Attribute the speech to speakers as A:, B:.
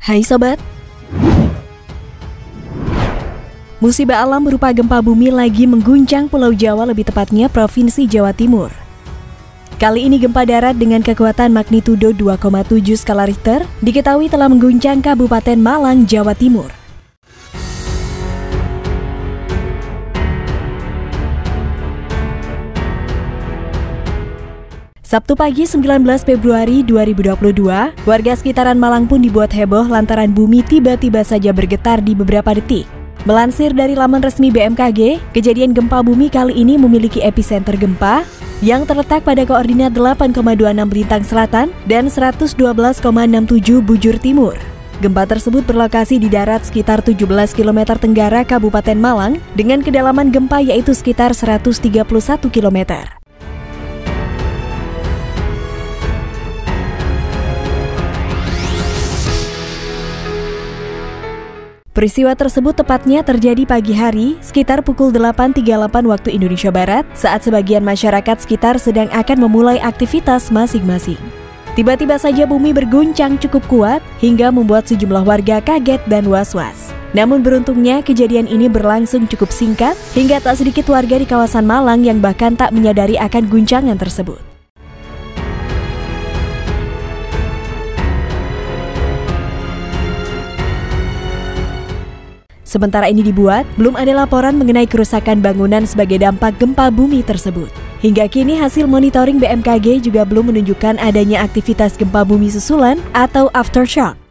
A: Hai sobat. Musibah alam berupa gempa bumi lagi mengguncang Pulau Jawa lebih tepatnya Provinsi Jawa Timur. Kali ini gempa darat dengan kekuatan magnitudo 2,7 skala Richter diketahui telah mengguncang Kabupaten Malang, Jawa Timur. Sabtu pagi 19 Februari 2022, warga sekitaran Malang pun dibuat heboh lantaran bumi tiba-tiba saja bergetar di beberapa detik. Melansir dari laman resmi BMKG, kejadian gempa bumi kali ini memiliki epicenter gempa yang terletak pada koordinat 8,26 Lintang Selatan dan 112,67 Bujur Timur. Gempa tersebut berlokasi di darat sekitar 17 km tenggara Kabupaten Malang dengan kedalaman gempa yaitu sekitar 131 km. Peristiwa tersebut tepatnya terjadi pagi hari sekitar pukul 8.38 waktu Indonesia Barat saat sebagian masyarakat sekitar sedang akan memulai aktivitas masing-masing. Tiba-tiba saja bumi berguncang cukup kuat hingga membuat sejumlah warga kaget dan was-was. Namun beruntungnya kejadian ini berlangsung cukup singkat hingga tak sedikit warga di kawasan Malang yang bahkan tak menyadari akan guncangan tersebut. Sementara ini dibuat, belum ada laporan mengenai kerusakan bangunan sebagai dampak gempa bumi tersebut. Hingga kini hasil monitoring BMKG juga belum menunjukkan adanya aktivitas gempa bumi susulan atau aftershock.